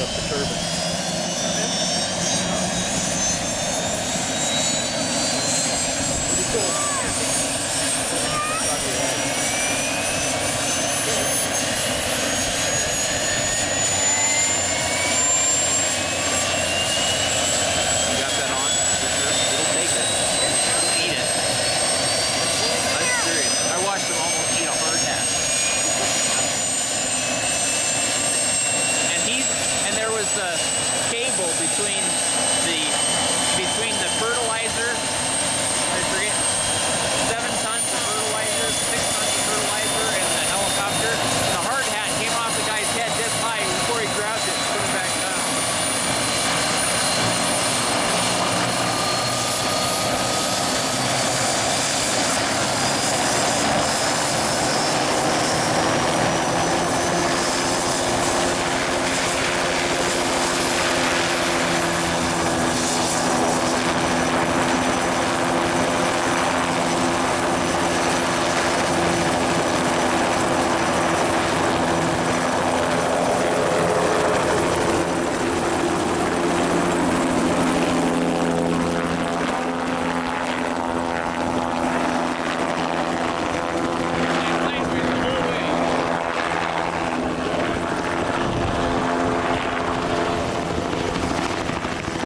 up the turbine. Was a cable between